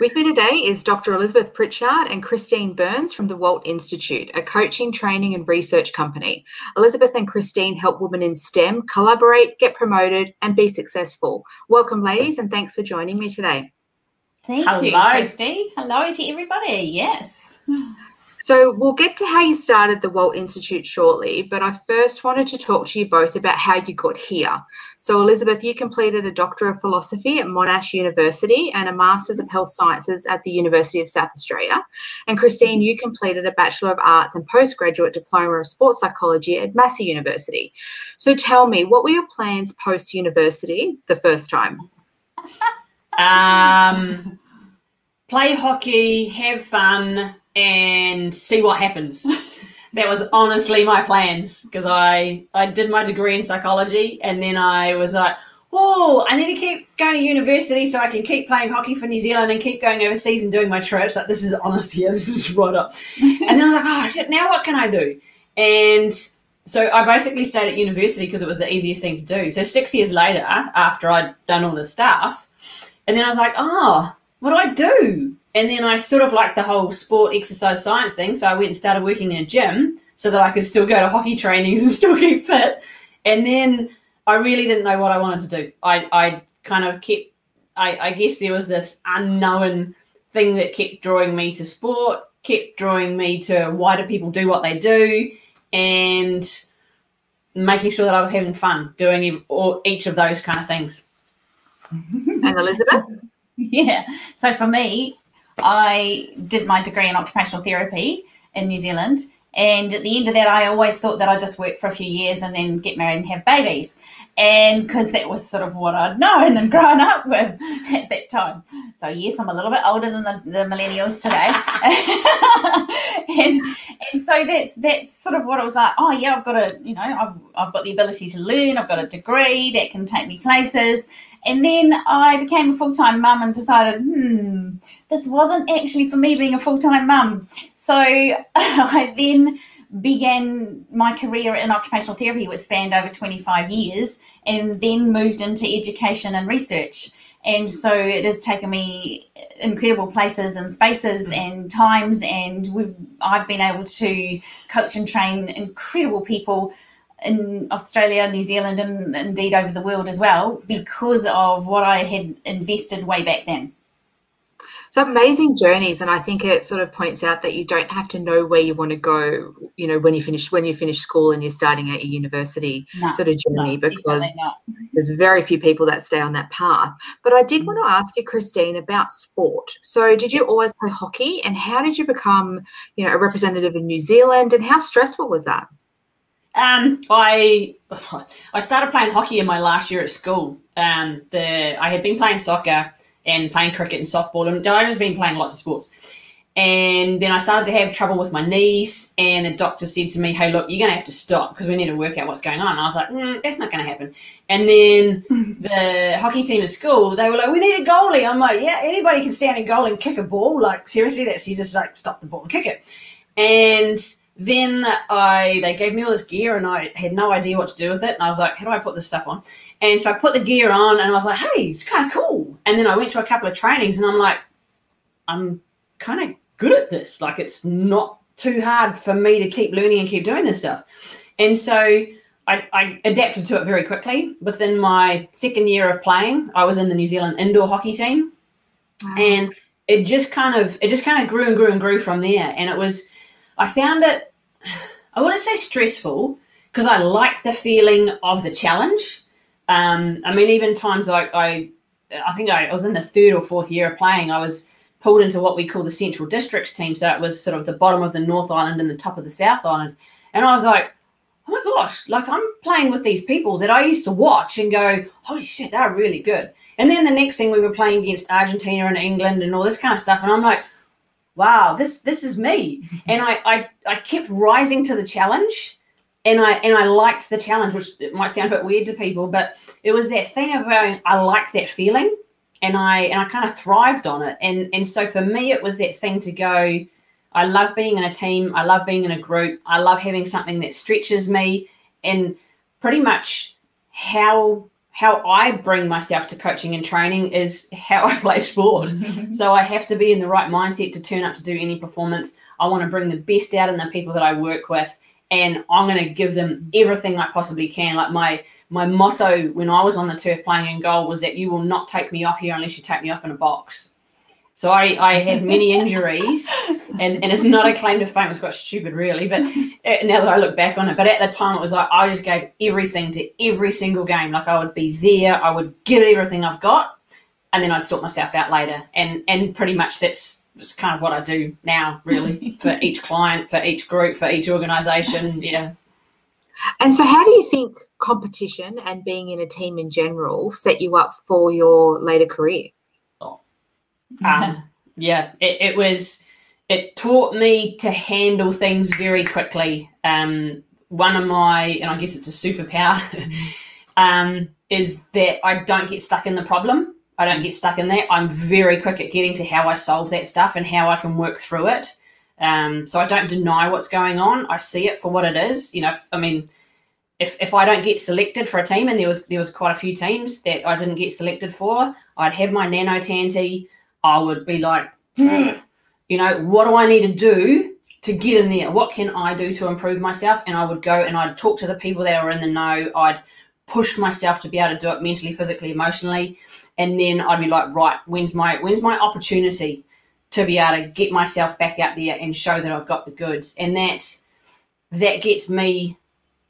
With me today is Dr. Elizabeth Pritchard and Christine Burns from the Walt Institute, a coaching, training, and research company. Elizabeth and Christine help women in STEM collaborate, get promoted, and be successful. Welcome, ladies, and thanks for joining me today. Thank Hello. you, Christy. Hello to everybody. Yes. So we'll get to how you started the Walt Institute shortly, but I first wanted to talk to you both about how you got here. So Elizabeth, you completed a Doctor of Philosophy at Monash University and a Masters of Health Sciences at the University of South Australia. And Christine, you completed a Bachelor of Arts and Postgraduate Diploma of Sports Psychology at Massey University. So tell me, what were your plans post-university the first time? Um, play hockey, have fun, and see what happens. that was honestly my plans because I I did my degree in psychology and then I was like, oh, I need to keep going to university so I can keep playing hockey for New Zealand and keep going overseas and doing my trips. Like this is honest here, this is right up. and then I was like, oh shit, now what can I do? And so I basically stayed at university because it was the easiest thing to do. So six years later, after I'd done all the stuff, and then I was like, oh, what do I do? And then I sort of liked the whole sport, exercise, science thing. So I went and started working in a gym so that I could still go to hockey trainings and still keep fit. And then I really didn't know what I wanted to do. I, I kind of kept, I, I guess there was this unknown thing that kept drawing me to sport, kept drawing me to why do people do what they do, and making sure that I was having fun doing all, each of those kind of things. and Elizabeth? Yeah. So for me, I did my degree in occupational therapy in New Zealand. And at the end of that, I always thought that I'd just work for a few years and then get married and have babies. And because that was sort of what I'd known and grown up with at that time. So, yes, I'm a little bit older than the, the millennials today. and, and so that's that's sort of what I was like, oh, yeah, I've got a, you know, I've, I've got the ability to learn, I've got a degree that can take me places. And then I became a full time mum and decided, hmm, this wasn't actually for me being a full time mum. So I then began my career in occupational therapy, which spanned over 25 years, and then moved into education and research. And so it has taken me incredible places and spaces mm. and times, and I've been able to coach and train incredible people in Australia, New Zealand, and indeed over the world as well because of what I had invested way back then. So amazing journeys, and I think it sort of points out that you don't have to know where you want to go. You know, when you finish when you finish school and you're starting at your university no, sort of journey, no, because there's very few people that stay on that path. But I did mm. want to ask you, Christine, about sport. So, did you always play hockey, and how did you become, you know, a representative in New Zealand, and how stressful was that? Um, I I started playing hockey in my last year at school. Um, the I had been playing soccer and playing cricket and softball, and I've just been playing lots of sports. And then I started to have trouble with my knees, and the doctor said to me, "Hey, look, you're going to have to stop because we need to work out what's going on." And I was like, mm, "That's not going to happen." And then the hockey team at school, they were like, "We need a goalie." I'm like, "Yeah, anybody can stand in goal and kick a ball. Like seriously, that's you just like stop the ball and kick it." And then I they gave me all this gear and I had no idea what to do with it. And I was like, how do I put this stuff on? And so I put the gear on and I was like, hey, it's kind of cool. And then I went to a couple of trainings and I'm like, I'm kind of good at this. Like it's not too hard for me to keep learning and keep doing this stuff. And so I, I adapted to it very quickly. Within my second year of playing, I was in the New Zealand indoor hockey team. Wow. And it just kind of it just kind of grew and grew and grew from there. And it was I found it, I wouldn't say stressful because I liked the feeling of the challenge. Um, I mean, even times like I, I think I, I was in the third or fourth year of playing, I was pulled into what we call the Central Districts team. So it was sort of the bottom of the North Island and the top of the South Island. And I was like, oh my gosh, like I'm playing with these people that I used to watch and go, holy shit, they're really good. And then the next thing we were playing against Argentina and England and all this kind of stuff. And I'm like, wow, this this is me. And I, I I kept rising to the challenge and I and I liked the challenge, which it might sound a bit weird to people, but it was that thing of going, I liked that feeling and I and I kind of thrived on it. And and so for me it was that thing to go, I love being in a team, I love being in a group, I love having something that stretches me and pretty much how how I bring myself to coaching and training is how I play sport. so I have to be in the right mindset to turn up to do any performance. I want to bring the best out in the people that I work with, and I'm going to give them everything I possibly can. Like my my motto when I was on the turf playing in goal was that you will not take me off here unless you take me off in a box. So I, I had many injuries, and, and it's not a claim to fame. It's quite stupid, really. But uh, now that I look back on it, but at the time it was like I just gave everything to every single game. Like I would be there, I would give everything I've got, and then I'd sort myself out later. And and pretty much that's just kind of what I do now, really, for each client, for each group, for each organisation. Yeah. And so, how do you think competition and being in a team in general set you up for your later career? Um, yeah, it, it, was. It taught me to handle things very quickly. Um, one of my, and I guess it's a superpower, um, is that I don't get stuck in the problem. I don't get stuck in that. I'm very quick at getting to how I solve that stuff and how I can work through it. Um, so I don't deny what's going on. I see it for what it is. You know, I mean, if, if I don't get selected for a team, and there was there was quite a few teams that I didn't get selected for, I'd have my nano tanty. I would be like, you know, what do I need to do to get in there? What can I do to improve myself? And I would go and I'd talk to the people that were in the know. I'd push myself to be able to do it mentally, physically, emotionally, and then I'd be like, right, when's my when's my opportunity to be able to get myself back out there and show that I've got the goods, and that that gets me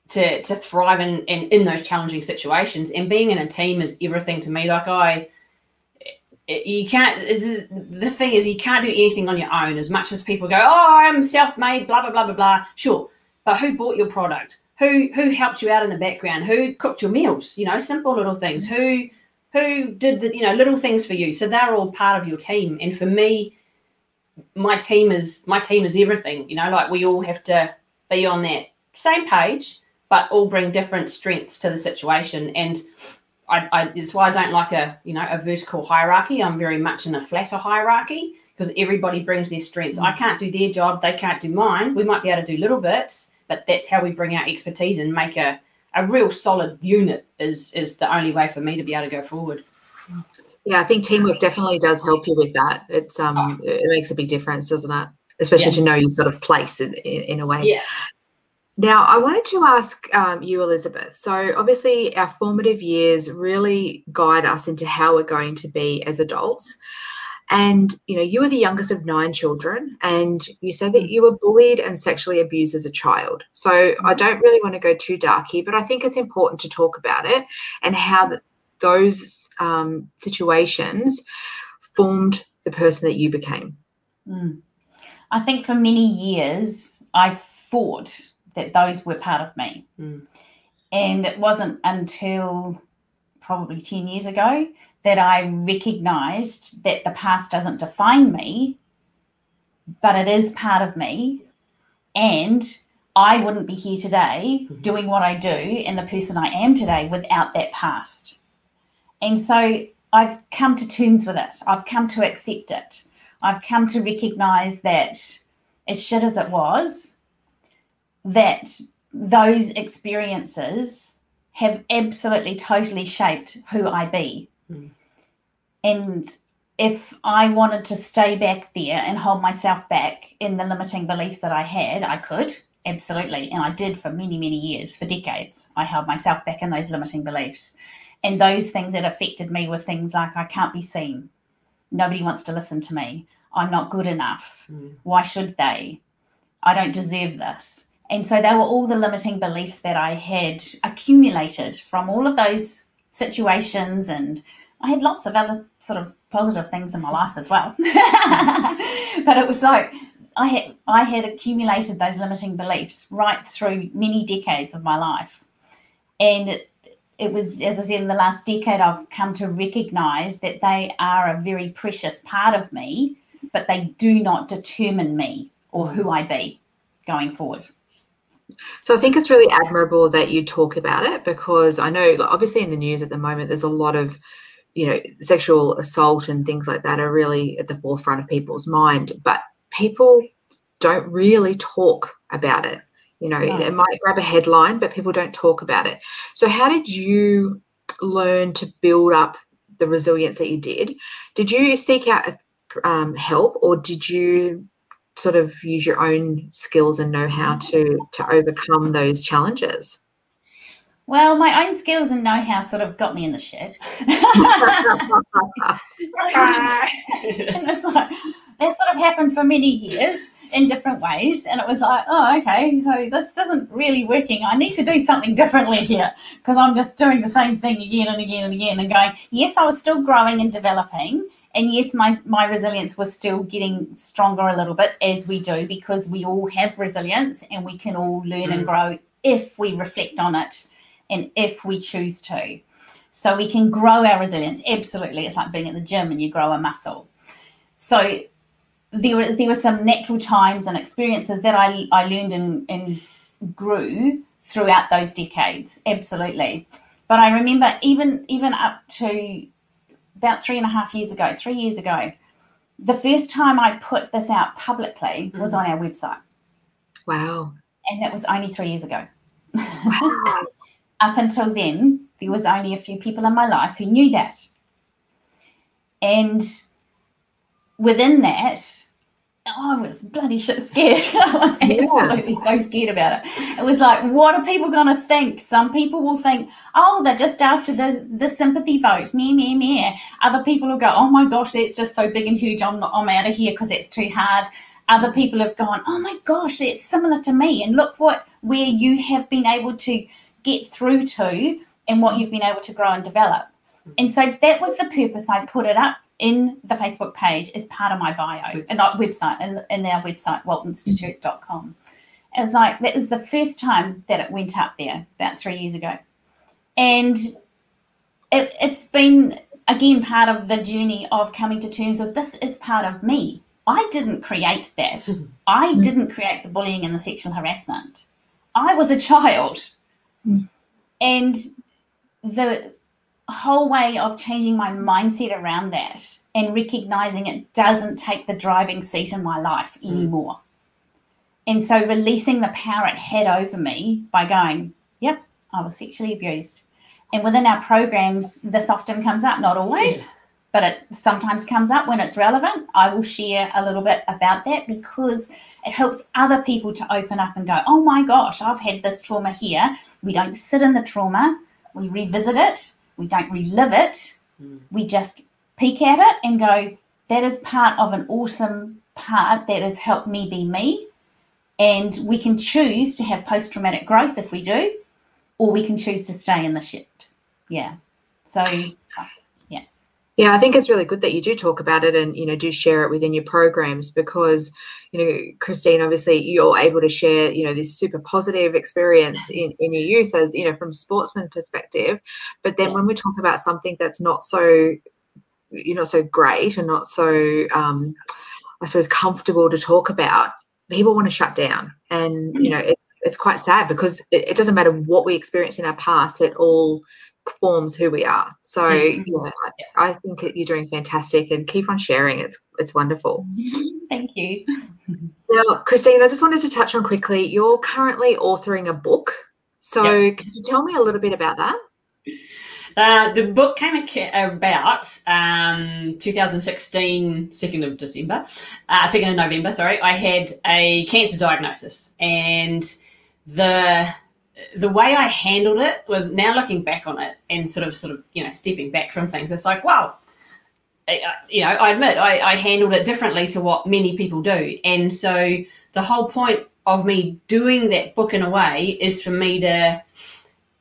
to to thrive in, in in those challenging situations. And being in a team is everything to me. Like I you can't the thing is you can't do anything on your own. As much as people go oh i'm self-made blah blah blah blah blah sure. But who bought your product? Who who helped you out in the background? Who cooked your meals? You know simple little things. Mm. Who who did the you know little things for you so they're all part of your team and for me my team is my team is everything you know like we all have to be on that same page but all bring different strengths to the situation and I, I, it's why I don't like a you know a vertical hierarchy. I'm very much in a flatter hierarchy because everybody brings their strengths. I mm. can't do their job, they can't do mine. We might be able to do little bits, but that's how we bring our expertise and make a, a real solid unit. Is is the only way for me to be able to go forward. Yeah, I think teamwork definitely does help you with that. It's um, oh. it makes a big difference, doesn't it? Especially yeah. to know your sort of place in, in, in a way. Yeah. Now, I wanted to ask um, you, Elizabeth. So, obviously, our formative years really guide us into how we're going to be as adults. And, you know, you were the youngest of nine children, and you said that you were bullied and sexually abused as a child. So, I mm-hmm. don't really want to go too dark here, but I think it's important to talk about it and how those um, situations formed the person that you became. Mm. I think for many years, I thought that those were part of me. Mm. And it wasn't until probably 10 years ago that I recognized that the past doesn't define me, but it is part of me. And I wouldn't be here today mm-hmm. doing what I do and the person I am today without that past. And so I've come to terms with it. I've come to accept it. I've come to recognize that as shit as it was, that those experiences have absolutely totally shaped who I be. Mm. And if I wanted to stay back there and hold myself back in the limiting beliefs that I had, I could absolutely. And I did for many, many years, for decades. I held myself back in those limiting beliefs. And those things that affected me were things like I can't be seen. Nobody wants to listen to me. I'm not good enough. Mm. Why should they? I don't deserve this. And so they were all the limiting beliefs that I had accumulated from all of those situations. And I had lots of other sort of positive things in my life as well. but it was like I had I had accumulated those limiting beliefs right through many decades of my life. And it, it was, as I said, in the last decade, I've come to recognize that they are a very precious part of me, but they do not determine me or who I be going forward. So I think it's really admirable that you talk about it because I know, obviously, in the news at the moment, there's a lot of, you know, sexual assault and things like that are really at the forefront of people's mind, but people don't really talk about it. You know, no. it might grab a headline, but people don't talk about it. So, how did you learn to build up the resilience that you did, did you seek out um, help or did you sort of use your own skills and know how to to overcome those challenges? Well, my own skills and know-how sort of got me in the shit. and it's like that sort of happened for many years in different ways, and it was like, oh, okay, so this isn't really working. I need to do something differently here because I'm just doing the same thing again and again and again, and going, yes, I was still growing and developing, and yes, my my resilience was still getting stronger a little bit as we do because we all have resilience and we can all learn mm. and grow if we reflect on it and if we choose to. So we can grow our resilience. Absolutely. It's like being at the gym and you grow a muscle. So there were, there were some natural times and experiences that I, I learned and, and grew throughout those decades. Absolutely. But I remember even even up to about three and a half years ago, three years ago, the first time I put this out publicly was mm-hmm. on our website. Wow. And that was only three years ago. Wow. up until then, there was only a few people in my life who knew that. And within that, I was bloody shit scared. I was yeah. absolutely so scared about it. It was like, what are people going to think? Some people will think, oh, they're just after the, the sympathy vote, me, me, me. Other people will go, oh my gosh, that's just so big and huge. I'm, not, I'm out of here because it's too hard. Other people have gone, oh my gosh, that's similar to me. And look what where you have been able to get through to and what you've been able to grow and develop. Mm-hmm. And so that was the purpose I put it up in the Facebook page as part of my bio and not website and in, in our website, waltinstitute.com. It was like that is the first time that it went up there about three years ago. And it, it's been again part of the journey of coming to terms with this is part of me. I didn't create that. I didn't create the bullying and the sexual harassment. I was a child. And the whole way of changing my mindset around that and recognizing it doesn't take the driving seat in my life hmm. anymore. Mm. And so releasing the power it had over me by going, yep, I was sexually abused. And within our programs, this often comes up, not always, but it sometimes comes up when it's relevant. I will share a little bit about that because it helps other people to open up and go, oh my gosh, I've had this trauma here. We don't sit in the trauma, we revisit it, we don't relive it, mm. we just peek at it and go, that is part of an awesome part that has helped me be me. And we can choose to have post traumatic growth if we do, or we can choose to stay in the shit. Yeah. So yeah, I think it's really good that you do talk about it and you know do share it within your programs because you know Christine, obviously you're able to share you know this super positive experience in, in your youth as you know from sportsman perspective, but then when we talk about something that's not so you know so great and not so um, I suppose comfortable to talk about, people want to shut down, and you know it, it's quite sad because it, it doesn't matter what we experience in our past; it all forms who we are. So mm-hmm. yeah, I, I think you're doing fantastic and keep on sharing. It's it's wonderful. Thank you. Now, Christine, I just wanted to touch on quickly. You're currently authoring a book. So yep. could you tell me a little bit about that? Uh, the book came about um, 2016, 2nd of December, uh, 2nd of November, sorry. I had a cancer diagnosis and the the way I handled it was now looking back on it and sort of, sort of, you know, stepping back from things. It's like, wow, you know, I admit I, I handled it differently to what many people do, and so the whole point of me doing that book in a way is for me to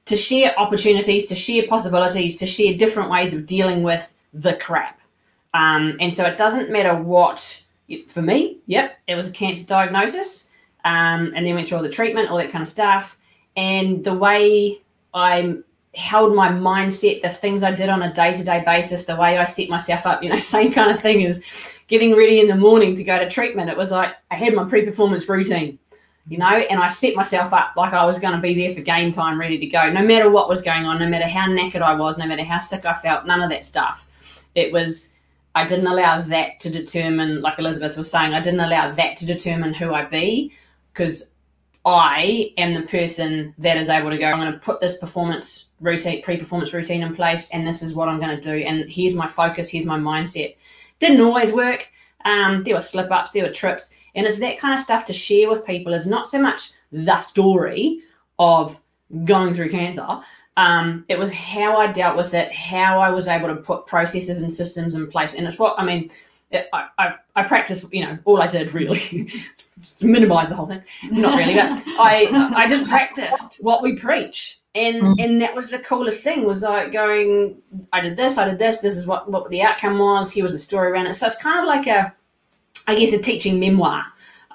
to share opportunities, to share possibilities, to share different ways of dealing with the crap. Um, and so it doesn't matter what for me. Yep, it was a cancer diagnosis, um, and then went through all the treatment, all that kind of stuff and the way I held my mindset, the things I did on a day to day basis, the way I set myself up, you know, same kind of thing as getting ready in the morning to go to treatment. It was like I had my pre performance routine, you know, and I set myself up like I was going to be there for game time, ready to go, no matter what was going on, no matter how knackered I was, no matter how sick I felt, none of that stuff. It was, I didn't allow that to determine, like Elizabeth was saying, I didn't allow that to determine who I be because I am the person that is able to go, I'm going to put this performance routine, pre performance routine in place, and this is what I'm going to do. And here's my focus, here's my mindset. Didn't always work. Um, there were slip ups, there were trips. And it's that kind of stuff to share with people is not so much the story of going through cancer. Um, it was how I dealt with it, how I was able to put processes and systems in place. And it's what, I mean, it, I, I, I practiced, you know, all I did really minimize the whole thing. Not really, but I I just practiced what we preach. And mm. and that was the coolest thing was like going, I did this, I did this, this is what, what the outcome was, here was the story around it. So it's kind of like a I guess a teaching memoir.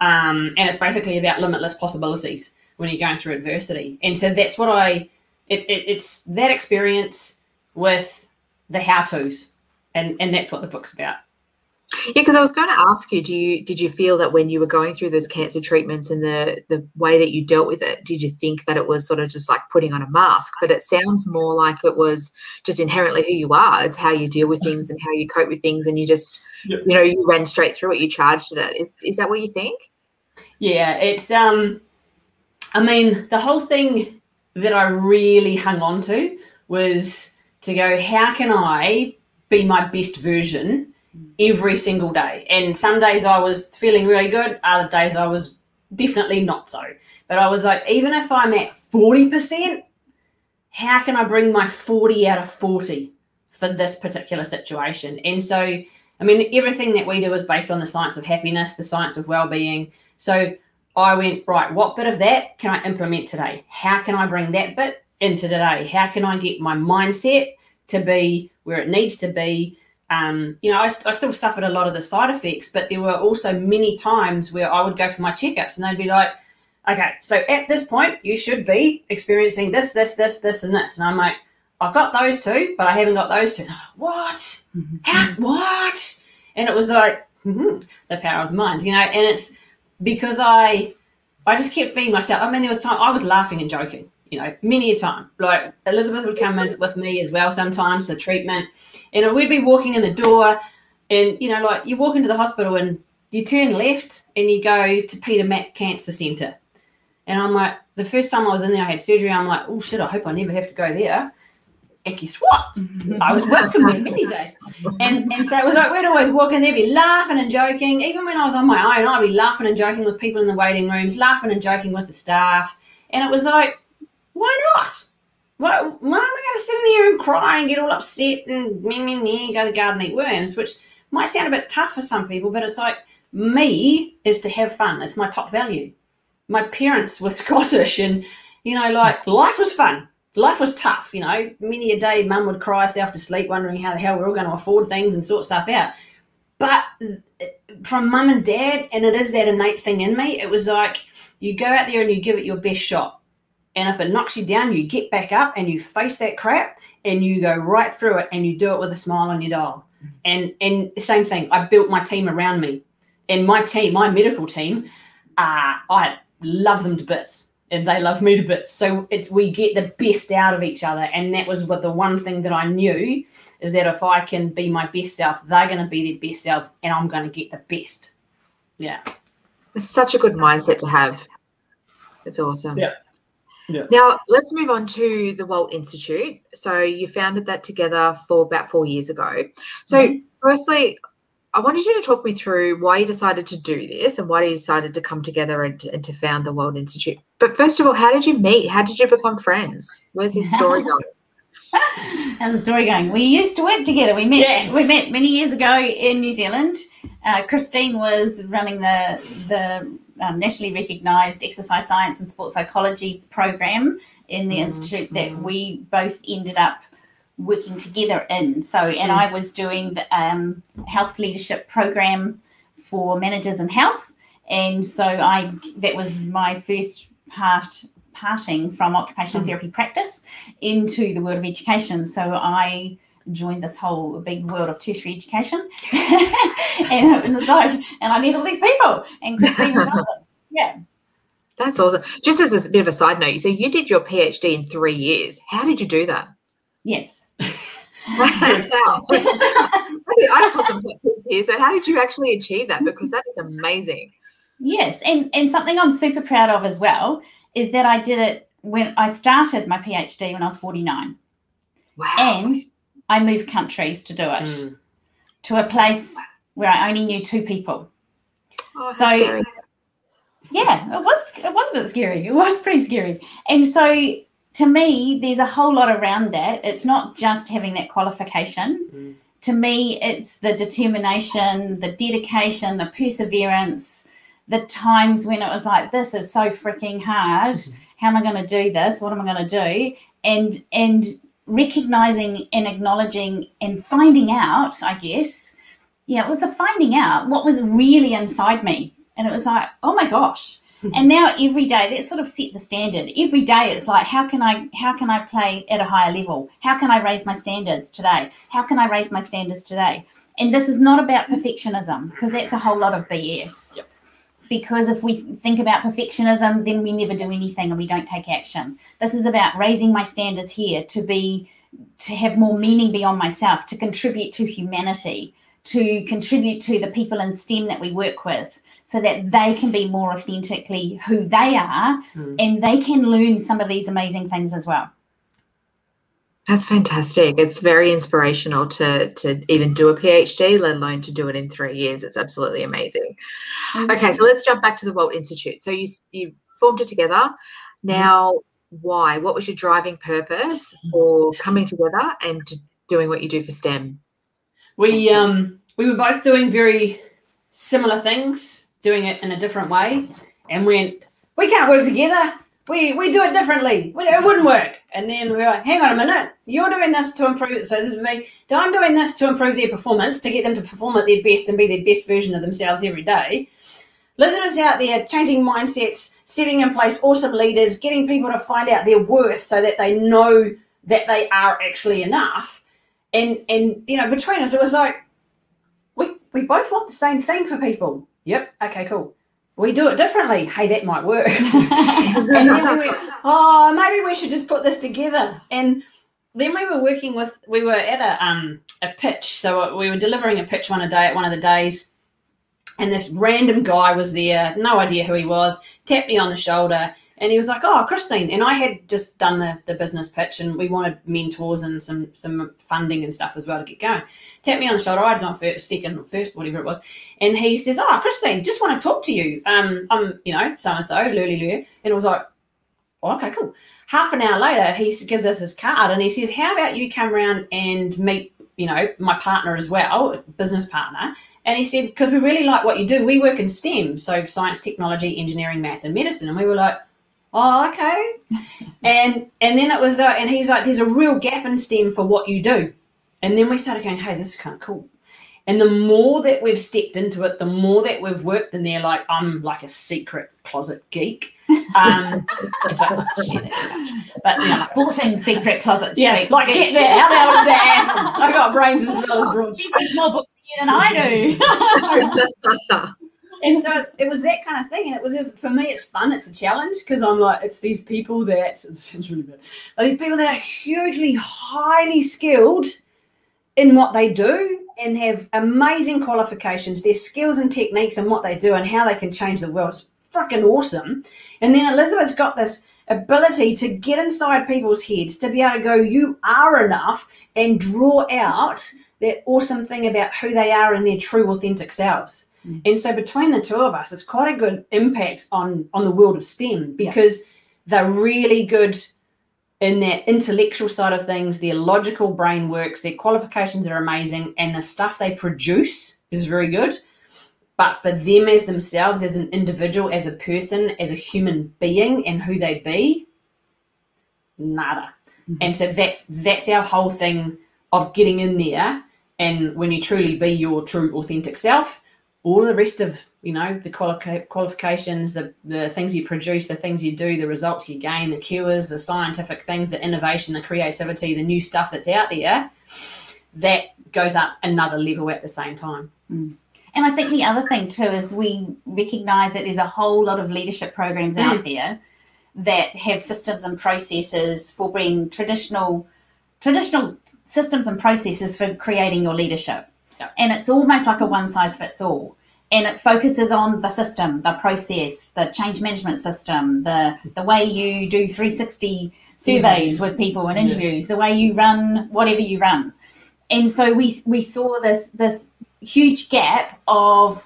Um, and it's basically about limitless possibilities when you're going through adversity. And so that's what I it, it it's that experience with the how to's. And and that's what the book's about. Yeah, because I was going to ask you, do you did you feel that when you were going through those cancer treatments and the the way that you dealt with it, did you think that it was sort of just like putting on a mask? But it sounds more like it was just inherently who you are. It's how you deal with things and how you cope with things, and you just yep. you know you ran straight through it. You charged it. Is is that what you think? Yeah, it's um, I mean the whole thing that I really hung on to was to go, how can I be my best version? Every single day. And some days I was feeling really good, other days I was definitely not so. But I was like, even if I'm at 40%, how can I bring my 40 out of 40 for this particular situation? And so, I mean, everything that we do is based on the science of happiness, the science of well being. So I went, right, what bit of that can I implement today? How can I bring that bit into today? How can I get my mindset to be where it needs to be? Um, you know, I, I, still suffered a lot of the side effects, but there were also many times where I would go for my checkups and they'd be like, okay, so at this point, you should be experiencing this, this, this, this, and this. And I'm like, I've got those two, but I haven't got those two. Like, what? Mm-hmm. How? What? And it was like, mm-hmm, the power of the mind, you know, and it's because I, I just kept being myself. I mean, there was time I was laughing and joking you know, many a time. Like Elizabeth would come in with me as well sometimes to treatment, and we'd be walking in the door, and you know, like you walk into the hospital and you turn left and you go to Peter Mac Cancer Centre, and I'm like, the first time I was in there, I had surgery. I'm like, oh shit, I hope I never have to go there. And guess what? I was welcome there many days. And and so it was like we'd always walk in there, be laughing and joking. Even when I was on my own, I'd be laughing and joking with people in the waiting rooms, laughing and joking with the staff. And it was like why not? Why, why am I going to sit in there and cry and get all upset and me, me, me, go to the garden eat worms, which might sound a bit tough for some people, but it's like me is to have fun. It's my top value. My parents were Scottish and, you know, like life was fun. Life was tough, you know. Many a day, mum would cry herself to sleep, wondering how the hell we're all going to afford things and sort stuff out. But from mum and dad, and it is that innate thing in me, it was like you go out there and you give it your best shot and if it knocks you down, you get back up and you face that crap and you go right through it and you do it with a smile on your dial. And and same thing, I built my team around me. And my team, my medical team, uh, I love them to bits and they love me to bits. So it's we get the best out of each other. And that was what the one thing that I knew is that if I can be my best self, they're going to be their best selves and I'm going to get the best. Yeah. It's such a good mindset to have. It's awesome. Yeah. Yeah. Now let's move on to the Walt Institute. So you founded that together for about four years ago. So mm-hmm. firstly, I wanted you to talk me through why you decided to do this and why you decided to come together and to, and to found the Walt Institute. But first of all, how did you meet? How did you become friends? Where's this story going? How's the story going? We used to work together. We met. Yes. We met many years ago in New Zealand. Uh, Christine was running the the um, nationally recognised exercise science and sports psychology program in the mm-hmm. institute that we both ended up working together in. So, and mm. I was doing the um, health leadership program for managers in health, and so I that was my first part parting from occupational mm. therapy practice into the world of education. So I joined this whole big world of tertiary education and, and, like, and I met all these people and Christine was one of them. Yeah. That's awesome. Just as a bit of a side note, so you did your PhD in three years. How did you do that? Yes. I just want some tips here. So, how did you actually achieve that? Because that is amazing. Yes, and and something I'm super proud of as well is that I did it when I started my PhD when I was 49, Wow. and I moved countries to do it Mm. to a place where I only knew two people. Oh, so- scary. Yeah, it was it was a bit scary. It was pretty scary. And so to me, there's a whole lot around that. It's not just having that qualification. Mm. To me, it's the determination, the dedication, the perseverance, the times when it was like, this is so freaking hard. Mm-hmm. How am I going to do this? What am I going to do? And and recognizing and acknowledging and finding out, I guess. Yeah, it was the finding out what was really inside me. And it was like, oh my gosh. and now every day that sort of set the standard. Every day it's like, how can I how can I play at a higher level? How can I raise my standards today? How can I raise my standards today? And this is not about perfectionism because that's a whole lot of BS. Yep. Because if we think about perfectionism, then we never do anything and we don't take action. This is about raising my standards here to be to have more meaning beyond myself, to contribute to humanity, to contribute to the people in STEM that we work with, so that they can be more authentically who they are Mm. and they can learn some of these amazing things as well. That's fantastic. It's very inspirational to to even do a PhD, let alone to do it in three years. It's absolutely amazing. Okay, so let's jump back to the Walt Institute. So you you formed it together. Now, why? What was your driving purpose for coming together and to doing what you do for STEM? We um we were both doing very similar things, doing it in a different way, and went, we can't work together. We we do it differently. It wouldn't work. And then we were like, hang on a minute, you're doing this to improve. So this is me. I'm doing this to improve their performance, to get them to perform at their best and be their best version of themselves every day. Elizabeth's out there changing mindsets, setting in place awesome leaders, getting people to find out their worth so that they know that they are actually enough. And and you know, between us, it was like we we both want the same thing for people. Yep. Okay. Cool. We do it differently. Hey, that might work. and then we went, oh, maybe we should just put this together. And then we were working with, we were at a um a pitch. So we were delivering a pitch one a day at one of the days, and this random guy was there. No idea who he was. Tapped me on the shoulder, and he was like, "Oh, Christine." And I had just done the the business pitch, and we wanted mentors and some some funding and stuff as well to get going. Tapped me on the shoulder. I'd gone first, second, or first, whatever it was. And he says, "Oh, Christine, just want to talk to you. Um, I'm, you know, so and so, lurly lure." And I was like, oh, "Okay, cool." Half an hour later, he gives us his card and he says, "How about you come around and meet, you know, my partner as well, business partner?" And he said, "Because we really like what you do. We work in STEM, so science, technology, engineering, math, and medicine." And we were like, "Oh, okay." and and then it was, uh, and he's like, "There's a real gap in STEM for what you do." And then we started going, "Hey, this is kind of cool." And the more that we've stepped into it, the more that we've worked in there, like I'm like a secret closet geek. Um, it's like, not to share that too much. But you know, Sporting secret closet. yeah, speak. like get there. How the hell is that? I got brains as well as brawn. She reads more books than I do. And so it was that kind of thing, and it was just for me. It's fun. It's a challenge because I'm like, it's these people that it sounds really bad. These people that are hugely, highly skilled in what they do and have amazing qualifications. Their skills and techniques and what they do and how they can change the world. It's freaking awesome. And then Elizabeth's got this ability to get inside people's heads to be able to go, you are enough, and draw out that awesome thing about who they are and their true, authentic selves. Mm. And so between the two of us, it's quite a good impact on on the world of STEM because they're really good in their intellectual side of things. Their logical brain works. Their qualifications are amazing, and the stuff they produce is very good. But for them as themselves, as an individual, as a person, as a human being, and who they be, nada. Mm-hmm. And so that's that's our whole thing of getting in there. And when you truly be your true authentic self, all of the rest of you know the quali- qualifications, the the things you produce, the things you do, the results you gain, the cures, the scientific things, the innovation, the creativity, the new stuff that's out there, that goes up another level at the same time. Mm. And I think the other thing too is we recognise that there's a whole lot of leadership programs out mm. there that have systems and processes for bringing traditional traditional systems and processes for creating your leadership. Yeah. And it's almost like a one size fits all. and it focuses on the system, the process, the change management system, the the way you do 360 surveys with people and Yeah. interviews, the way you run whatever you run. And so we we saw this this huge gap of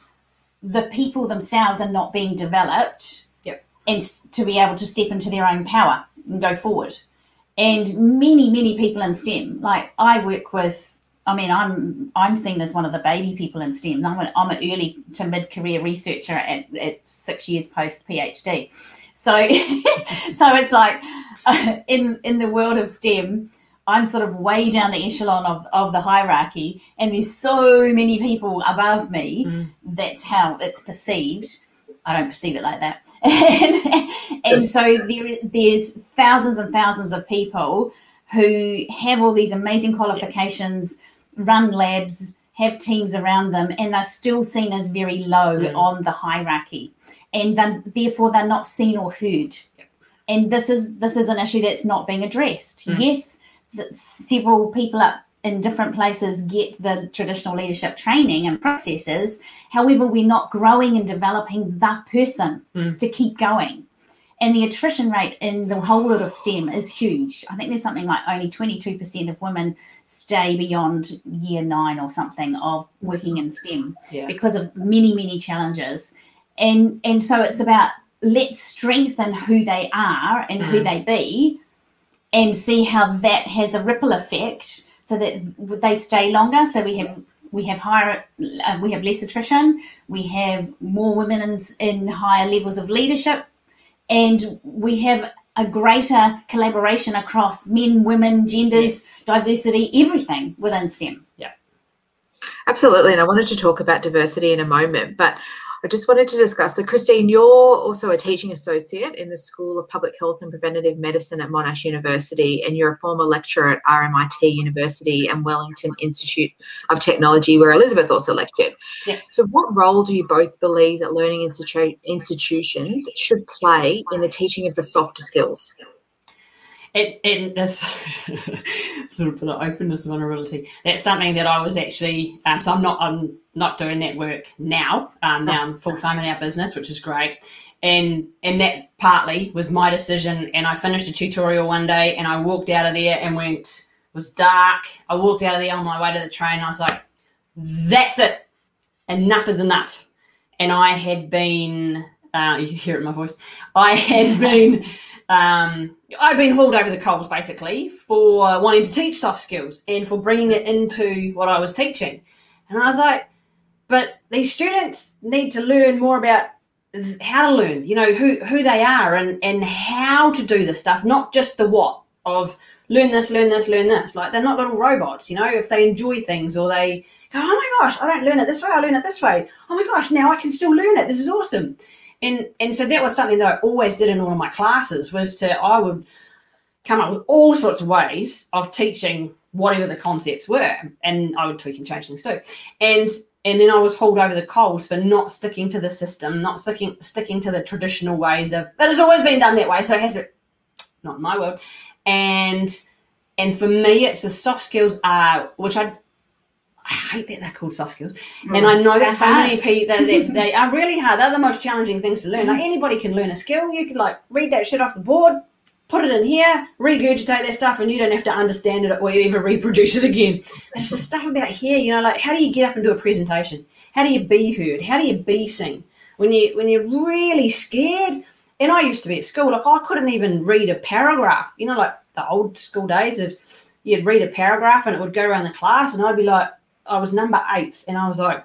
the people themselves are not being developed Yep. and to be able to step into their own power and go forward. And many, many people in STEM, like I work with I mean, I'm I'm seen as one of the baby people in STEM. I'm an, I'm an early to mid career researcher at, at six years post PhD. So so it's like uh, in in the world of STEM, I'm sort of way down the echelon of, of the hierarchy, and there's so many people above me. Mm. That's how it's perceived. I don't perceive it like that. and, and so there, there's thousands and thousands of people who have all these amazing qualifications, run labs, have teams around them, and they're still seen as very low Mm. on the hierarchy, and then therefore they're not seen or heard. And this is this is an issue that's not being addressed. Mm. Yes, that several people up in different places get the traditional leadership training and processes. However, we're not growing and developing that person Mm. to keep going. And the attrition rate in the whole world of STEM is huge. I think there's something like only 22% of women stay beyond year nine or something of working in STEM Yeah. because of many, many challenges. And and so it's about let's strengthen who they are and who Mhm. they be and see how that has a ripple effect so that they stay longer. So we have we have higher uh, we have less attrition, we have more women in, in higher levels of leadership, and we have a greater collaboration across men, women, genders, Yes. diversity, everything within STEM. Yeah. Absolutely. And I wanted to talk about diversity in a moment, but I just wanted to discuss. So, Christine, you're also a teaching associate in the School of Public Health and Preventative Medicine at Monash University, and you're a former lecturer at RMIT University and Wellington Institute of Technology, where Elizabeth also lectured. Yeah. So, what role do you both believe that learning institu- institutions should play in the teaching of the softer skills? It, it is sort of an openness vulnerability. That's something that I was actually um, so I'm not I'm not doing that work now. Um, now I'm full time in our business, which is great. And and that partly was my decision. And I finished a tutorial one day, and I walked out of there and went it was dark. I walked out of there on my way to the train. I was like, "That's it. Enough is enough." And I had been. Uh, you can hear it in my voice. I had been um, I'd been hauled over the coals basically for wanting to teach soft skills and for bringing it into what I was teaching. And I was like, but these students need to learn more about how to learn, you know, who, who they are and, and how to do the stuff, not just the what of learn this, learn this, learn this. Like they're not little robots, you know, if they enjoy things or they go, oh my gosh, I don't learn it this way, I learn it this way. Oh my gosh, now I can still learn it. This is awesome and and so that was something that I always did in all of my classes was to I would come up with all sorts of ways of teaching whatever the concepts were, and I would tweak and change things too, and and then I was hauled over the coals for not sticking to the system, not sticking sticking to the traditional ways of that has always been done that way, so it has to not in my world, and and for me it's the soft skills are which I I hate that they're called soft skills. And mm. I know that so many people, they, they, they are really hard. They're the most challenging things to learn. Like mm. anybody can learn a skill. You could like read that shit off the board, put it in here, regurgitate that stuff, and you don't have to understand it or ever reproduce it again. But it's the stuff about here, you know, like how do you get up and do a presentation? How do you be heard? How do you be seen? When you when you're really scared, and I used to be at school, like I couldn't even read a paragraph. You know, like the old school days of you'd read a paragraph and it would go around the class, and I'd be like, I was number eight, and I was like,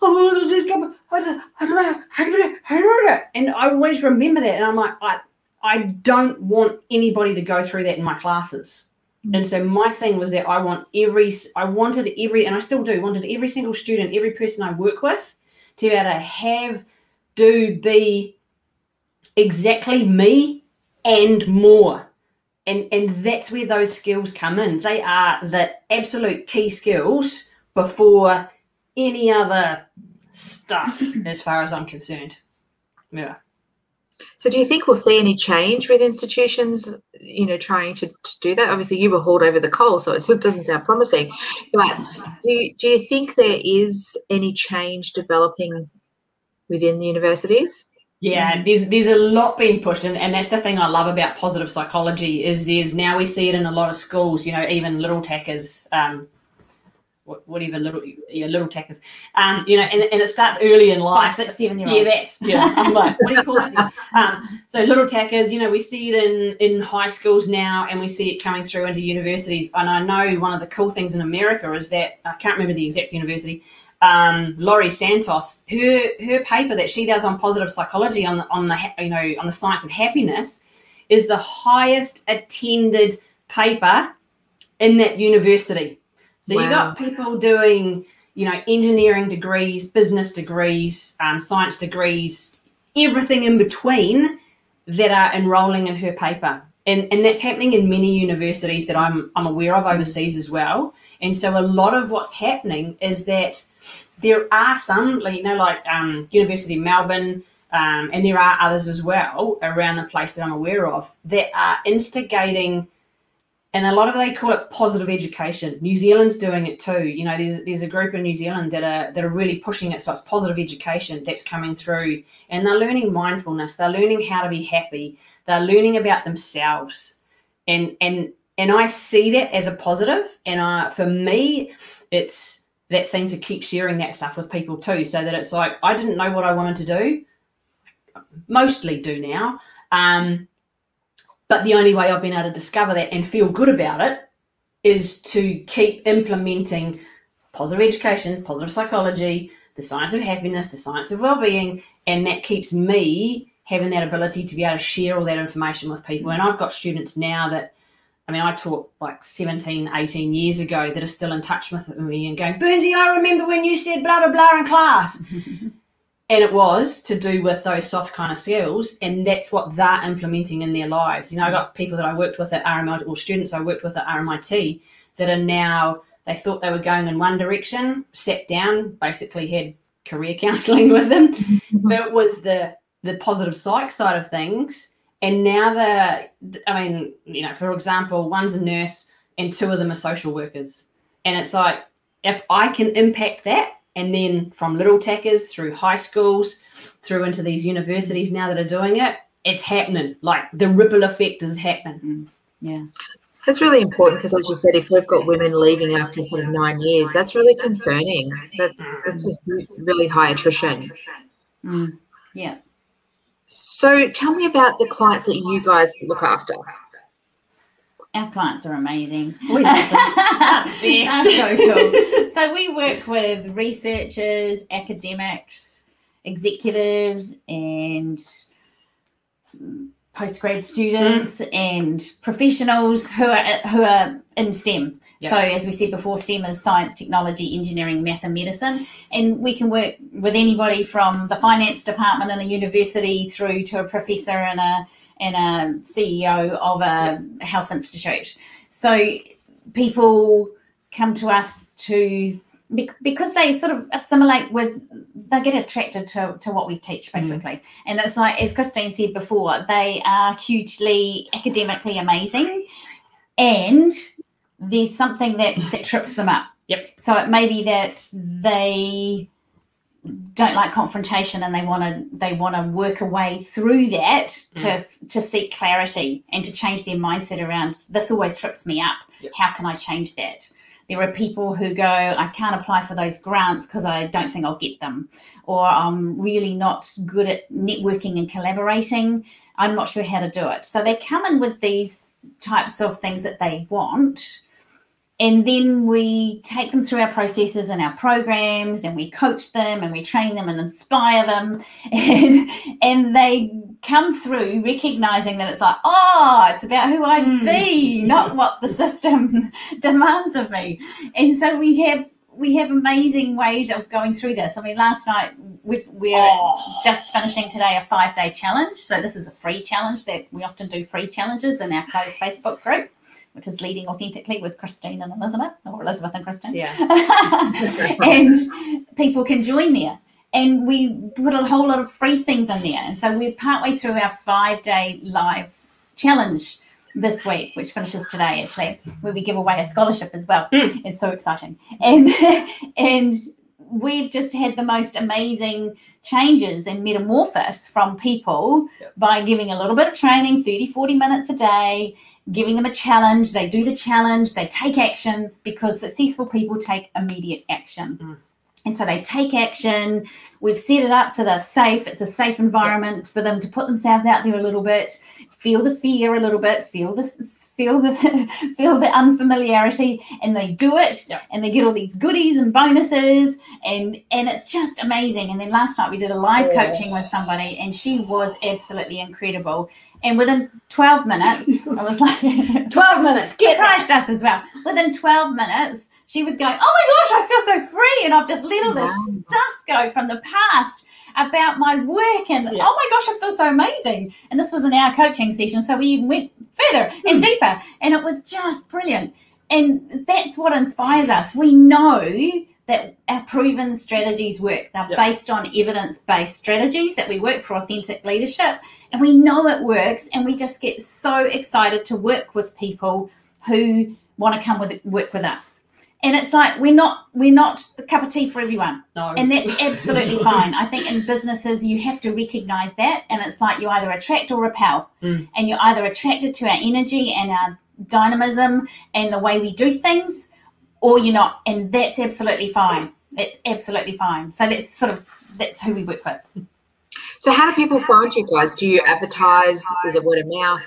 oh, I don't, know, how do I- how do I- and I always remember that, and I'm like, I, I don't want anybody to go through that in my classes. Mm. And so my thing was that I want every, I wanted every, and I still do, wanted every single student, every person I work with, to be able to have, do, be exactly me and more. And and that's where those skills come in. They are the absolute key skills before any other stuff, as far as I'm concerned. Yeah. So, do you think we'll see any change with institutions, you know, trying to, to do that? Obviously, you were hauled over the coal, so it doesn't sound promising. But do you, do you think there is any change developing within the universities? Yeah, there's there's a lot being pushed, and, and that's the thing I love about positive psychology is there's now we see it in a lot of schools. You know, even little tackers, um, whatever little yeah, little tackers, um, you know, and, and it starts early in life. Five, six, seven year olds. Yeah, that's yeah. I'm like, what do you call it? Um, so little tackers, you know, we see it in in high schools now, and we see it coming through into universities. And I know one of the cool things in America is that I can't remember the exact university, um, Laurie Santos, her her paper that she does on positive psychology on the, on the you know on the science of happiness is the highest attended paper in that university. So wow. you got people doing you know engineering degrees, business degrees, um, science degrees, everything in between that are enrolling in her paper. And, and that's happening in many universities that I'm, I'm aware of overseas as well. And so a lot of what's happening is that there are some, like, you know, like um, University of Melbourne, um, and there are others as well around the place that I'm aware of that are instigating, and a lot of they call it positive education. New Zealand's doing it too. You know, there's there's a group in New Zealand that are that are really pushing it. So it's positive education that's coming through, and they're learning mindfulness. They're learning how to be happy. They're learning about themselves, and and and I see that as a positive. And I, for me, it's that thing to keep sharing that stuff with people too, so that it's like I didn't know what I wanted to do, mostly do now. Um, but the only way I've been able to discover that and feel good about it is to keep implementing positive education, positive psychology, the science of happiness, the science of well-being, and that keeps me having that ability to be able to share all that information with people. And I've got students now that I mean, I taught like 17, 18 years ago that are still in touch with me and going, Burnsy, I remember when you said blah, blah, blah in class. and it was to do with those soft kind of skills. And that's what they're implementing in their lives. You know, I got people that I worked with at RMIT, or students I worked with at RMIT that are now, they thought they were going in one direction, sat down, basically had career counseling with them. but it was the, the positive psych side of things and now they're, I mean, you know, for example, one's a nurse and two of them are social workers. And it's like, if I can impact that, and then from little tackers through high schools, through into these universities now that are doing it, it's happening. Like the ripple effect is happening. Mm. Yeah. That's really important because, as you said, if we've got women leaving after sort of nine years, that's really concerning. That, that's a really high attrition. Mm. Yeah. So tell me about the clients that you guys look after. Our clients are amazing. so cool. So we work with researchers, academics, executives, and postgrad students mm. and professionals who are who are in STEM. Yep. So as we said before, STEM is science, technology, engineering, math, and medicine, and we can work with anybody from the finance department in a university through to a professor and a and a CEO of a yep. health institute. So people come to us to because they sort of assimilate with they get attracted to, to what we teach mm. basically mm. and that's like as christine said before they are hugely academically amazing and there's something that that trips them up yep so it may be that they don't like confrontation and they want to they want to work a way through that to mm. to seek clarity and to change their mindset around this always trips me up yep. how can i change that there are people who go, I can't apply for those grants because I don't think I'll get them. Or I'm really not good at networking and collaborating. I'm not sure how to do it. So they come in with these types of things that they want and then we take them through our processes and our programs and we coach them and we train them and inspire them and and they come through recognizing that it's like oh it's about who i mm. be not what the system demands of me and so we have we have amazing ways of going through this. I mean, last night we, we're oh. just finishing today a five day challenge. So this is a free challenge that we often do free challenges in our closed Facebook group which is leading authentically with Christine and Elizabeth, or Elizabeth and Christine. Yeah. and people can join there. And we put a whole lot of free things in there. And so we're partway through our five day live challenge this week, which finishes today actually, where we give away a scholarship as well. Mm. It's so exciting. And and we've just had the most amazing changes and metamorphosis from people Yep. by giving a little bit of training 30 40 minutes a day giving them a challenge. They do the challenge. They take action because successful people take immediate action. Mm. and so they take action. We've set it up so they're safe. It's a safe environment for them to put themselves out there a little bit feel the fear a little bit feel the feel the feel the unfamiliarity and they do it and they get all these goodies and bonuses and and it's just amazing and then last night we did a live Yeah. coaching with somebody and she was absolutely incredible and within 12 minutes i was like 12 minutes. Get surprised us as well within 12 minutes she was going oh my gosh i feel so free and i've just let all this Wow. stuff go from the past about my work and Yeah. oh my gosh i feel so amazing and this was an hour coaching session so we even went further Hmm. and deeper and it was just brilliant and that's what inspires us we know that our proven strategies work they're Yep. based on evidence-based strategies that we work for authentic leadership and we know it works and we just get so excited to work with people who want to come with work with us and it's like we're not we're not the cup of tea for everyone No. and that's absolutely fine. I think in businesses you have to recognize that, and it's like you either attract or repel, Mm. and you're either attracted to our energy and our dynamism and the way we do things, or you're not, and that's absolutely fine. It's absolutely fine. So that's sort of that's who we work with. So how do people find you guys? Do you advertise? Is it word of mouth?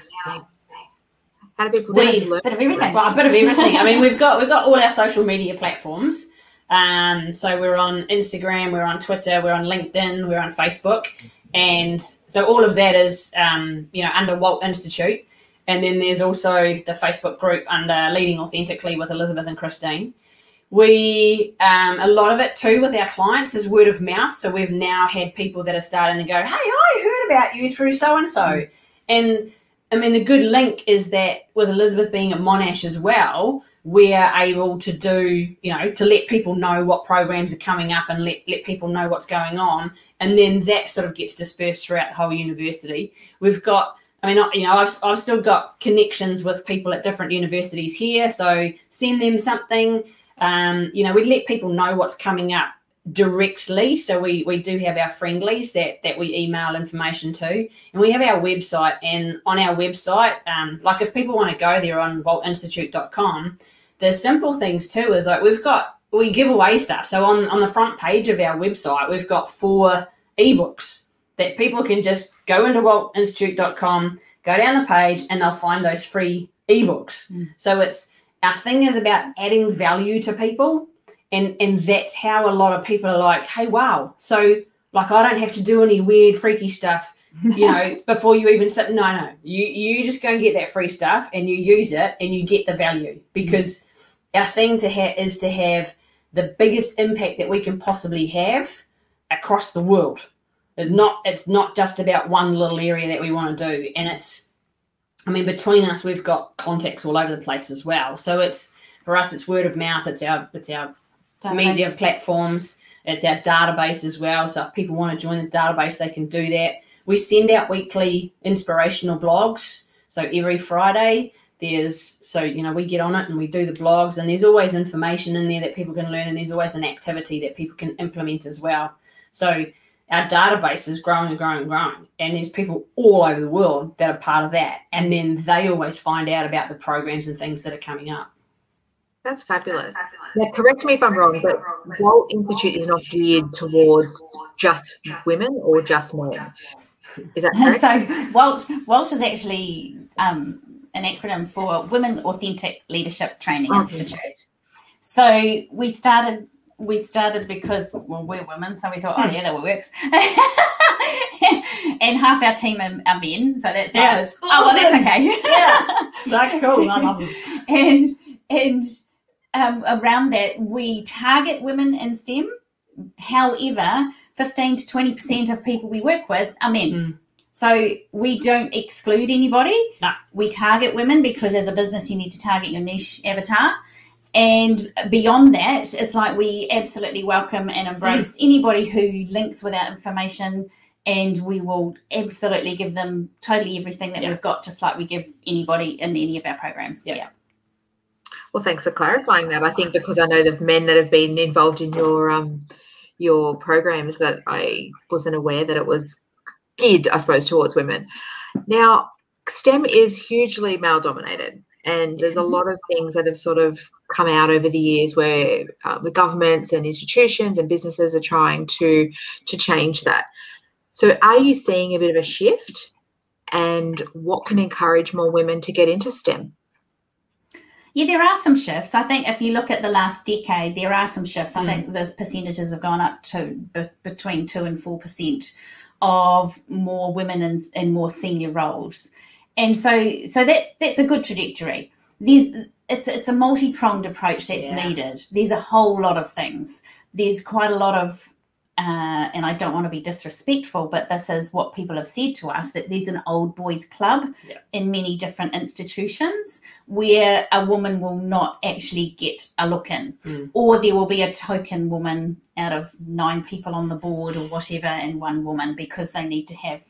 People We-? Bit of everything. Well, a bit of everything. I mean, we've got we've got all our social media platforms. Um, so we're on Instagram, we're on Twitter, we're on LinkedIn, we're on Facebook, and so all of that is um, you know under Walt Institute. And then there's also the Facebook group under Leading Authentically with Elizabeth and Christine. We um, a lot of it too with our clients is word of mouth. So we've now had people that are starting to go, "Hey, I heard about you through so and so," and I mean, the good link is that with Elizabeth being at Monash as well, we're able to do, you know, to let people know what programs are coming up and let, let people know what's going on. And then that sort of gets dispersed throughout the whole university. We've got, I mean, you know, I've, I've still got connections with people at different universities here. So send them something. Um, you know, we let people know what's coming up directly. So we, we do have our friendlies that, that we email information to and we have our website and on our website um, like if people want to go there on waltinstitute.com the simple things too is like we've got we give away stuff so on on the front page of our website we've got four ebooks that people can just go into waltinstitute.com go down the page and they'll find those free ebooks Mm. so it's our thing is about adding value to people and and that's how a lot of people are like hey wow. So like i don't have to do any weird freaky stuff you know before you even sit no no. You you just go and get that free stuff and you use it and you get the value because our thing to have is to have the biggest impact that we can possibly have across the world. It's not it's not just about one little area that we want to do. And it's i mean between us we've got contacts all over the place as well. So it's for us it's word of mouth. It's our it's our media platforms. It's our database as well. So if people want to join the database, they can do that. We send out weekly inspirational blogs. So every Friday, there's so you know we get on it and we do the blogs, and there's always information in there that people can learn, and there's always an activity that people can implement as well. So our database is growing and growing and growing, and there's people all over the world that are part of that, and then they always find out about the programs and things that are coming up. That's fabulous. Now, correct me if I'm wrong, but Walt Institute is not geared towards just women or just men. Is that correct? so Walt Walt is actually um, an acronym for Women Authentic Leadership Training Okay. Institute. So we started we started because well we're women, so we thought, oh yeah, that works. and half our team are, are men, so that's Yeah, like, that's oh well, that's okay. Yeah, that's cool. I love them. and and um, around that we target women in STEM. However, fifteen to twenty percent of people we work with are men. Mm. So we don't exclude anybody. No. We target women because as a business you need to target your niche avatar. And beyond that, it's like we absolutely welcome and embrace anybody who links with our information and we will absolutely give them totally everything that Yeah. we've got, just like we give anybody in any of our programs. Yeah. yeah. Well, thanks for clarifying that. I think because I know the men that have been involved in your um your programs that I wasn't aware that it was geared, I suppose, towards women. Now, STEM is hugely male dominated, and there's a lot of things that have sort of come out over the years where uh, the governments and institutions and businesses are trying to to change that. So, are you seeing a bit of a shift? And what can encourage more women to get into STEM? Yeah, there are some shifts. I think if you look at the last decade, there are some shifts. I Mm. think the percentages have gone up to be- between two and four percent of more women in, in more senior roles, and so so that's that's a good trajectory. There's it's it's a multi pronged approach that's Yeah. needed. There's a whole lot of things. There's quite a lot of uh, and I don't want to be disrespectful, but this is what people have said to us that there's an old boys club Yeah. in many different institutions where a woman will not actually get a look in, Mm. or there will be a token woman out of nine people on the board or whatever, and one woman because they need to have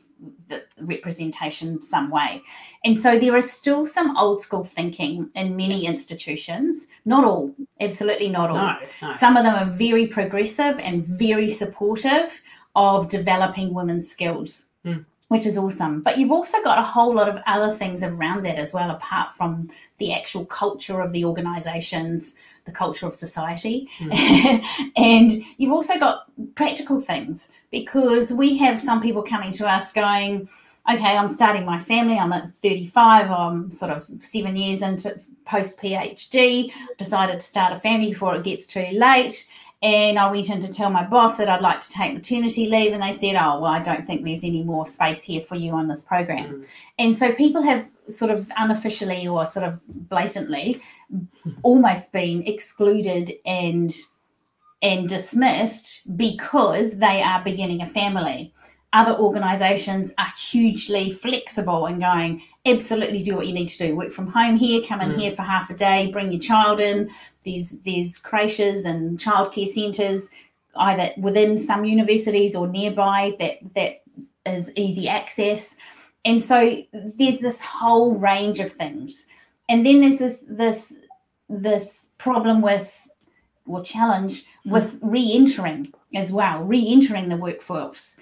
the representation some way. And so there is still some old school thinking in many institutions, not all, absolutely not all. No, no. Some of them are very progressive and very supportive of developing women's skills, Mm. which is awesome. But you've also got a whole lot of other things around that as well, apart from the actual culture of the organizations, the culture of society. and you've also got practical things because we have some people coming to us going, okay, I'm starting my family, I'm at 35, I'm sort of seven years into post PhD, decided to start a family before it gets too late. And I went in to tell my boss that I'd like to take maternity leave, and they said, Oh, well, I don't think there's any more space here for you on this program. Mm. And so people have sort of unofficially or sort of blatantly almost been excluded and and dismissed because they are beginning a family. Other organizations are hugely flexible and going, absolutely do what you need to do. Work from home here, come in Mm. here for half a day, bring your child in. There's there's creches and childcare centres either within some universities or nearby that that is easy access. And so there's this whole range of things. And then there's this this this problem with or challenge with re-entering as well, re-entering the workforce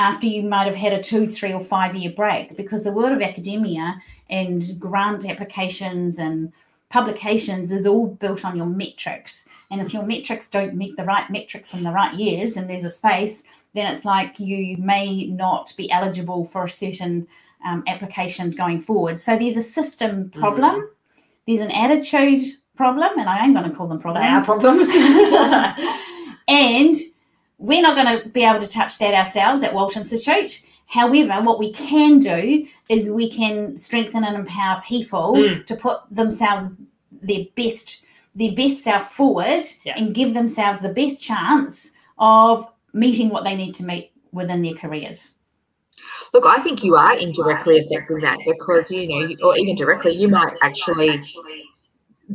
after you might have had a two, three, or five year break, because the world of academia and grant applications and publications is all built on your metrics. And if your metrics don't meet the right metrics in the right years and there's a space, then it's like you may not be eligible for certain um, applications going forward. So there's a system problem, there's an attitude problem, and I am going to call them They are problems. problems. and we're not going to be able to touch that ourselves at Walt Institute. However, what we can do is we can strengthen and empower people Mm. to put themselves their best their best self forward Yeah. and give themselves the best chance of meeting what they need to meet within their careers. Look, I think you are indirectly affecting that because, you know, or even directly, you might actually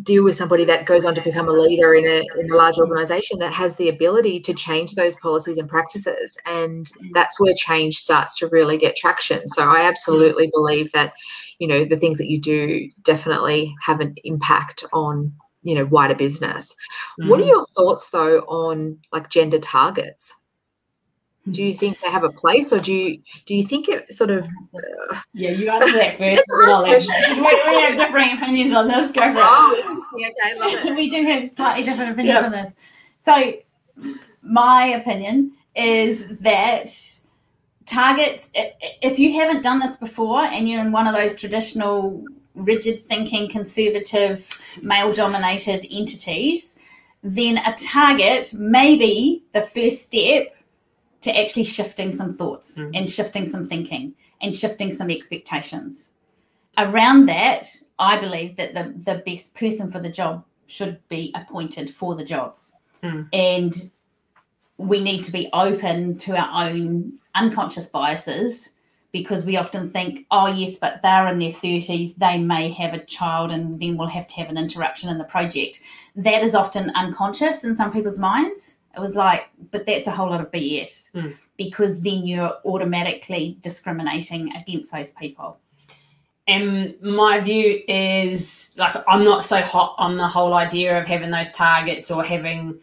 deal with somebody that goes on to become a leader in a, in a large organization that has the ability to change those policies and practices. And that's where change starts to really get traction. So I absolutely believe that, you know, the things that you do definitely have an impact on, you know, wider business. What are mm-hmm. your thoughts though on like gender targets? Do you think they have a place, or do you do you think it sort of? Uh, Yeah, you answer that first. It's a hard Alex. question. we, we have differing opinions on this. Go for it. oh, okay, love it. we do have slightly different opinions Yeah. on this. So, my opinion is that targets, i- i- if you haven't done this before and you're in one of those traditional, rigid thinking, conservative, male dominated entities, then a target may be the first step to actually shifting some thoughts Mhm. and shifting some thinking and shifting some expectations. Around that, I believe that the, the best person for the job should be appointed for the job. Hmm. And we need to be open to our own unconscious biases because we often think, oh, yes, but they're in their 30s, they may have a child, and then we'll have to have an interruption in the project. That is often unconscious in some people's minds. It was like, but that's a whole lot of BS Hmm. because then you're automatically discriminating against those people. And my view is like I'm not so hot on the whole idea of having those targets or having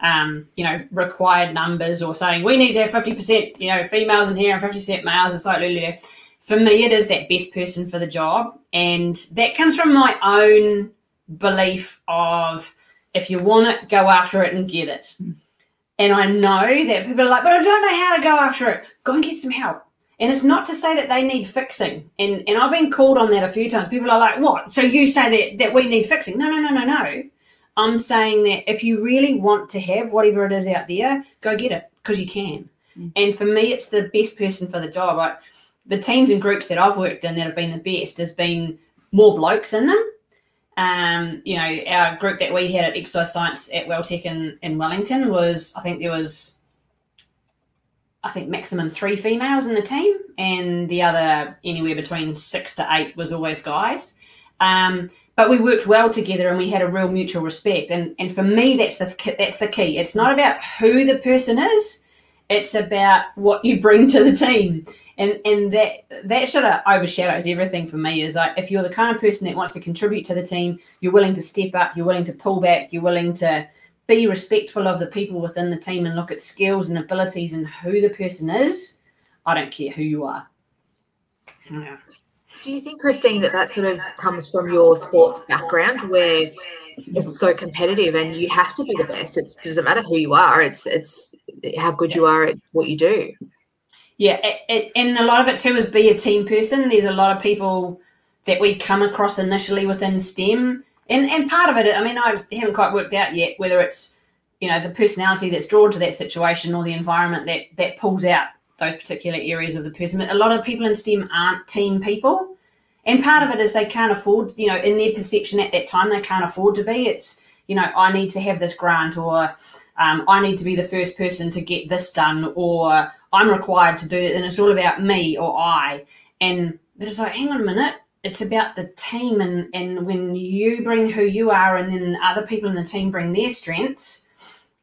um, you know, required numbers or saying we need to have 50%, you know, females in here and 50% males and so for me it is that best person for the job. And that comes from my own belief of if you want it, go after it and get it. And I know that people are like, but I don't know how to go after it. Go and get some help. And it's not to say that they need fixing. And and I've been called on that a few times. People are like, what? So you say that, that we need fixing? No, no, no, no, no. I'm saying that if you really want to have whatever it is out there, go get it because you can. Mm. And for me, it's the best person for the job. Like the teams and groups that I've worked in that have been the best has been more blokes in them. Um, you know, our group that we had at Exercise Science at WelTec in, in Wellington was, I think there was, I think maximum three females in the team, and the other anywhere between six to eight was always guys. Um, but we worked well together and we had a real mutual respect. And and for me, that's the that's the key. It's not about who the person is; it's about what you bring to the team. And and that that sort of overshadows everything for me. Is like if you're the kind of person that wants to contribute to the team, you're willing to step up, you're willing to pull back, you're willing to be respectful of the people within the team and look at skills and abilities and who the person is. I don't care who you are. Yeah. Do you think, Christine, that that sort of comes from your sports background where it's so competitive and you have to be the best? It doesn't matter who you are. It's it's how good you are at what you do. Yeah, it, it, and a lot of it too is be a team person. There's a lot of people that we come across initially within STEM, and and part of it, I mean, I haven't quite worked out yet whether it's you know the personality that's drawn to that situation or the environment that that pulls out those particular areas of the person. But a lot of people in STEM aren't team people. And part of it is they can't afford, you know, in their perception at that time, they can't afford to be. It's, you know, I need to have this grant or um, I need to be the first person to get this done or I'm required to do it. And it's all about me or I. And but it's like, hang on a minute. It's about the team. And, and when you bring who you are and then other people in the team bring their strengths,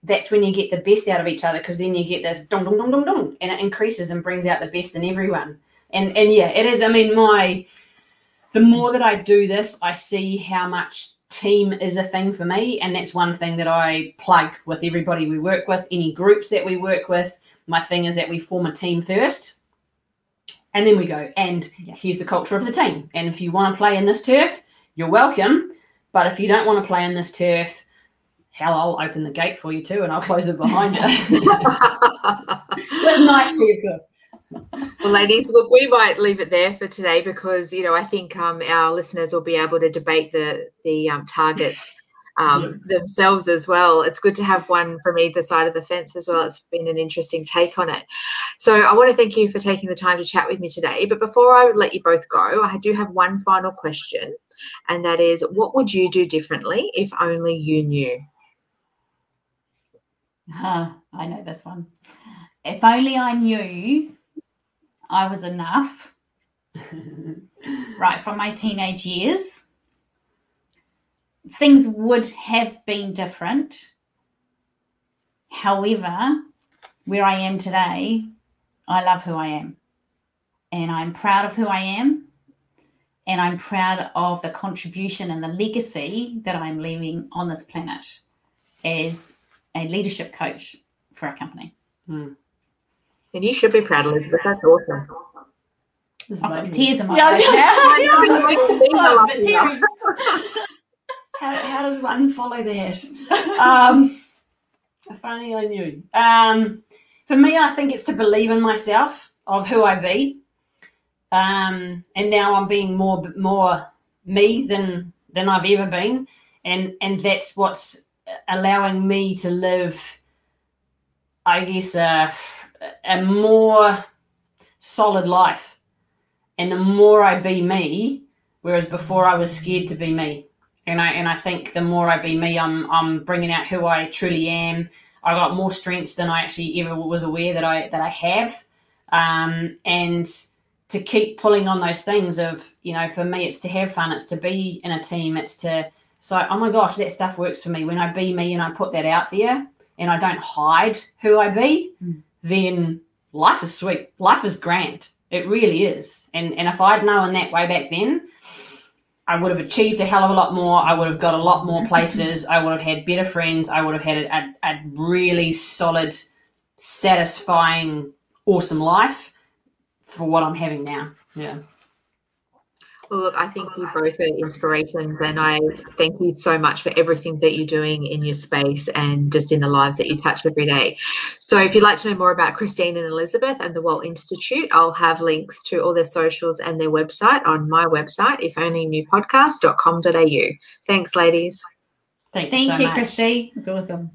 that's when you get the best out of each other because then you get this dong dong dong dong dong and it increases and brings out the best in everyone. And and yeah, it is. I mean, my the more that I do this, I see how much team is a thing for me, and that's one thing that I plug with everybody we work with, any groups that we work with. My thing is that we form a team first, and then we go. And yeah. here's the culture of the team. And if you want to play in this turf, you're welcome. But if you don't want to play in this turf, hell, I'll open the gate for you too, and I'll close it behind you. With nice to, of course. Well, ladies, look, we might leave it there for today because you know I think um, our listeners will be able to debate the the um, targets um, yeah. themselves as well. It's good to have one from either side of the fence as well. It's been an interesting take on it. So I want to thank you for taking the time to chat with me today. But before I let you both go, I do have one final question, and that is, what would you do differently if only you knew? Huh, I know this one. If only I knew I was enough, right from my teenage years, things would have been different. However, where I am today, I love who I am. And I'm proud of who I am. And I'm proud of the contribution and the legacy that I'm leaving on this planet as a leadership coach for our company. Mm. And you should be proud, Elizabeth. That's awesome. I've tears in my eyes now. how, how does one follow that? Um, if only I knew. Um, for me, I think it's to believe in myself of who I be. Um, and now I'm being more more me than than I've ever been, and and that's what's allowing me to live, I guess, a, a more solid life. And the more I be me, whereas before I was scared to be me. And I and I think the more I be me, I'm I'm bringing out who I truly am. I got more strengths than I actually ever was aware that I that I have. Um, and to keep pulling on those things of you know for me it's to have fun it's to be in a team it's to so, oh my gosh, that stuff works for me. When I be me and I put that out there and I don't hide who I be, mm. Then life is sweet. Life is grand. It really is. And and if I'd known that way back then, I would have achieved a hell of a lot more. I would have got a lot more places. I would have had better friends. I would have had a, a, a really solid, satisfying, awesome life for what I'm having now. Yeah. Well, look, I think you both are inspirations, and I thank you so much for everything that you're doing in your space and just in the lives that you touch every day. So, if you'd like to know more about Christine and Elizabeth and the Walt Institute, I'll have links to all their socials and their website on my website, ifonlynewpodcast.com.au. Thanks, ladies. Thank, Thank you, so you, much. Christy. It's awesome.